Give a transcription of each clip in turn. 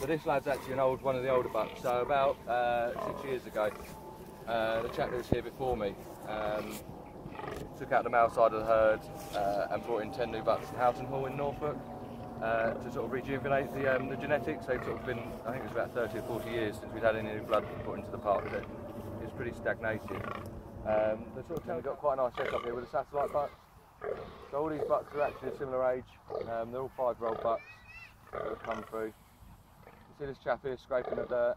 So this lad's actually an old one of the older bucks. So about uh, six years ago, uh, the chap that was here before me um, took out the male side of the herd uh, and brought in 10 new bucks to Houghton Hall in Norfolk uh, to sort of rejuvenate the, um, the genetics. They've sort of been, I think it was about 30 or 40 years since we've had any new blood put into the park. It, it's pretty stagnated. Um, the sort of got quite a nice setup here with the satellite bucks. So all these bucks are actually a similar age. Um, they're all five-year-old bucks that have come through. See this chap here scraping the dirt.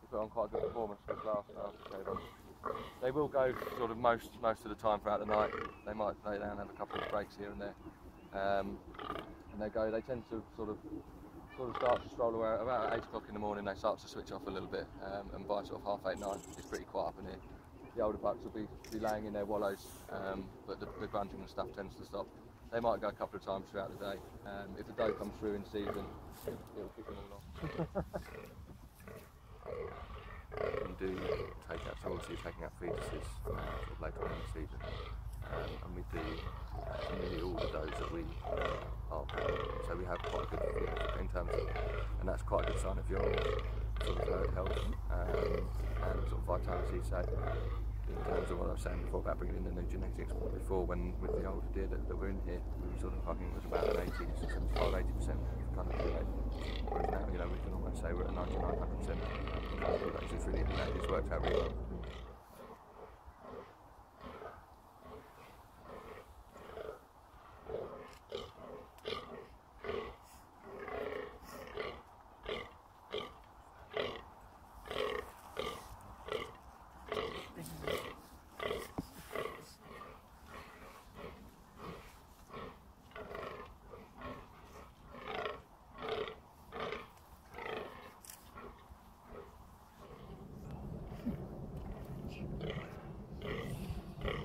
He put on quite a good performance for last last They will go sort of most most of the time throughout the night. They might lay down and have a couple of breaks here and there. Um, and they go. They tend to sort of sort of start to stroll away about eight o'clock in the morning. They start to switch off a little bit, um, and by sort of half eight nine, it's pretty quiet up in here the older bucks will be, be laying in their wallows, um, but the, the grunting and stuff tends to stop. They might go a couple of times throughout the day. Um, if the doe comes through in season, it'll, along. We do take out, so obviously taking out fetuses uh, later on in the season. Um, and we do uh, nearly all the does that we uh, are So we have quite a good in terms of, and that's quite a good sign of your sort of herd health um, and sort of vitality. So in terms of what I was saying before about bringing in the new genetics. Before, when with the older deer that, that were in here, we were sort of, think it was about an 80, 75, 80 percent kind of deer Whereas now, you know, we can almost say we're at 99, 100 percent. It's really, it's worked out really well.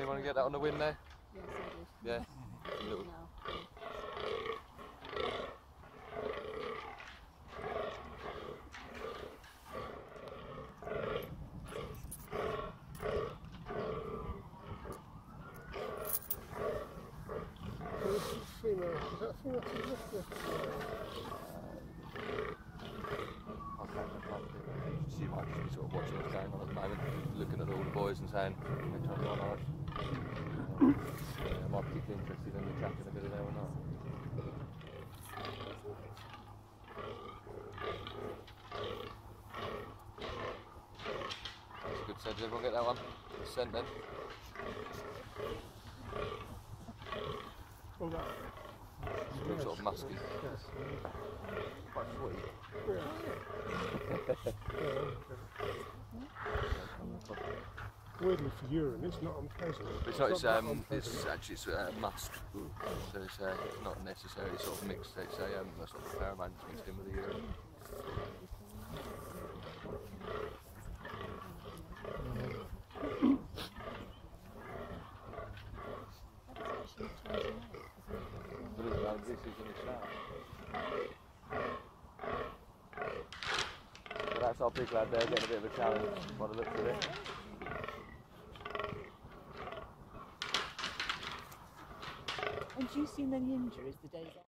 You want to get that on the wind there? Yes, I did. Yeah. Female, is that female She might just be sort of watching what's going on at the moment, looking at all the boys and saying, they're trying to run ours. Yeah, I might be interested in the tracking a bit of there or not. That's a good scent. Did everyone get that one? The scent then? All that. It's sort of musky. Yes. Quite sweet. Weirdly for urine, it's not unpleasant. It's not. It's that um. It's actually it's uh, musk. So it's uh, not necessarily sort of mixed. It's a um, a sort of pheromones mixed in with the urine. But it's, this is in the south. But that's our big lad there getting a bit of a challenge by the looks of it. And you see many injuries the days after?